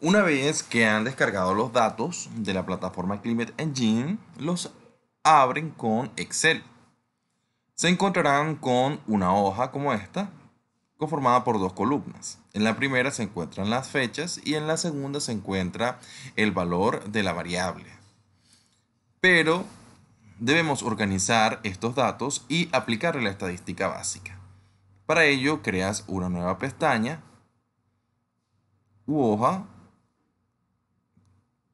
Una vez que han descargado los datos de la plataforma Climate Engine, los abren con Excel. Se encontrarán con una hoja como esta, conformada por dos columnas. En la primera se encuentran las fechas y en la segunda se encuentra el valor de la variable. Pero debemos organizar estos datos y aplicarle la estadística básica. Para ello creas una nueva pestaña u hoja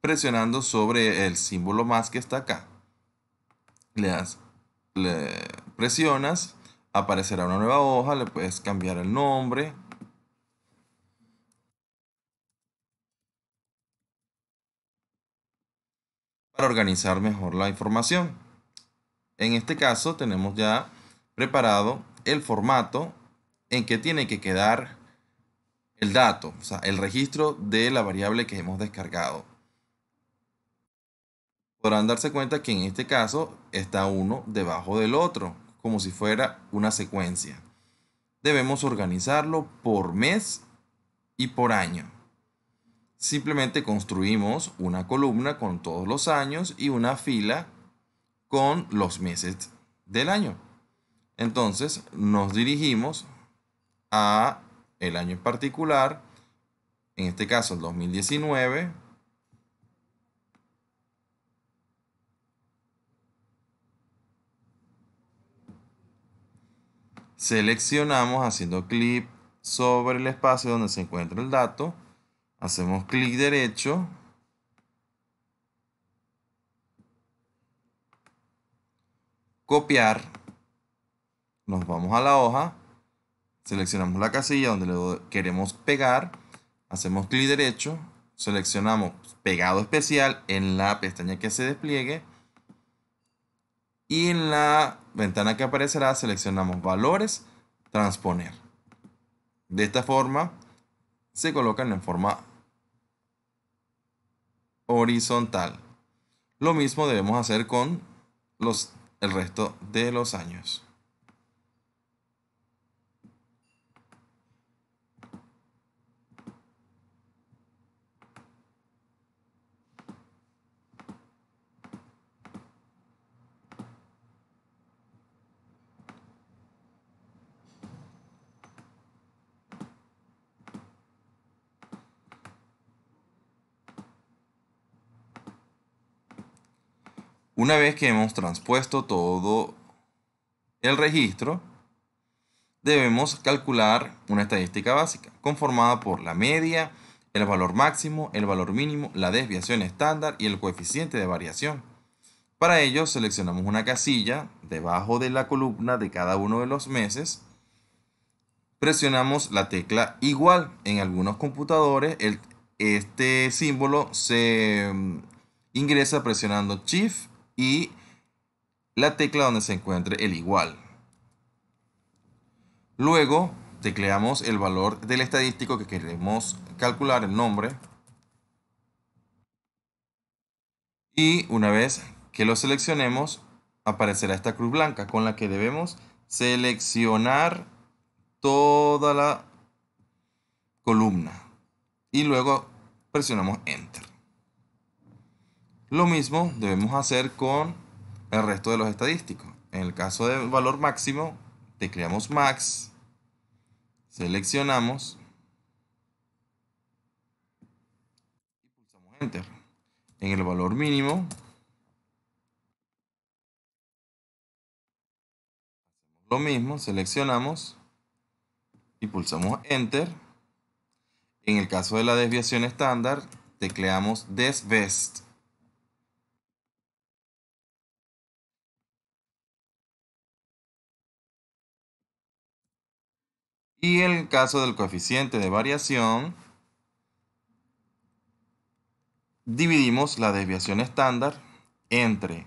presionando sobre el símbolo más que está acá. Le das, le presionas aparecerá una nueva hoja, le puedes cambiar el nombre. Para organizar mejor la información. En este caso tenemos ya preparado el formato en que tiene que quedar el dato, o sea, el registro de la variable que hemos descargado. Podrán darse cuenta que en este caso está uno debajo del otro como si fuera una secuencia. Debemos organizarlo por mes y por año. Simplemente construimos una columna con todos los años y una fila con los meses del año. Entonces nos dirigimos a el año en particular, en este caso el 2019, seleccionamos haciendo clic sobre el espacio donde se encuentra el dato, hacemos clic derecho, copiar, nos vamos a la hoja, seleccionamos la casilla donde le queremos pegar, hacemos clic derecho, seleccionamos pegado especial en la pestaña que se despliegue, y en la ventana que aparecerá seleccionamos valores, transponer. De esta forma se colocan en forma horizontal. Lo mismo debemos hacer con los, el resto de los años. Una vez que hemos transpuesto todo el registro, debemos calcular una estadística básica conformada por la media, el valor máximo, el valor mínimo, la desviación estándar y el coeficiente de variación. Para ello seleccionamos una casilla debajo de la columna de cada uno de los meses. Presionamos la tecla igual. En algunos computadores este símbolo se mm, ingresa presionando Shift y la tecla donde se encuentre el igual. Luego tecleamos el valor del estadístico que queremos calcular, el nombre. Y una vez que lo seleccionemos, aparecerá esta cruz blanca con la que debemos seleccionar toda la columna. Y luego presionamos Enter. Lo mismo debemos hacer con el resto de los estadísticos. En el caso del valor máximo, tecleamos max, seleccionamos y pulsamos enter. En el valor mínimo, lo mismo, seleccionamos y pulsamos enter. En el caso de la desviación estándar, tecleamos desbest. Y en el caso del coeficiente de variación, dividimos la desviación estándar entre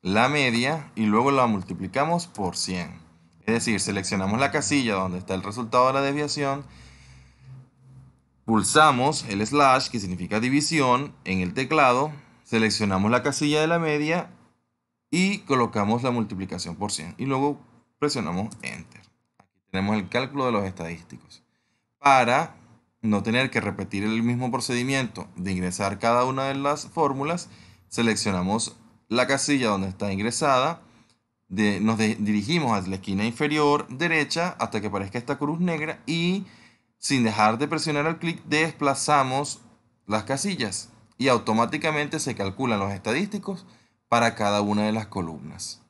la media y luego la multiplicamos por 100. Es decir, seleccionamos la casilla donde está el resultado de la desviación, pulsamos el slash que significa división en el teclado, seleccionamos la casilla de la media y colocamos la multiplicación por 100 y luego presionamos enter tenemos el cálculo de los estadísticos. Para no tener que repetir el mismo procedimiento de ingresar cada una de las fórmulas, seleccionamos la casilla donde está ingresada, nos dirigimos a la esquina inferior derecha hasta que aparezca esta cruz negra y sin dejar de presionar el clic desplazamos las casillas y automáticamente se calculan los estadísticos para cada una de las columnas.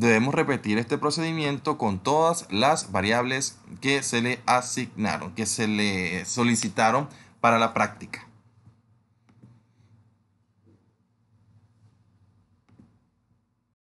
Debemos repetir este procedimiento con todas las variables que se le asignaron, que se le solicitaron para la práctica.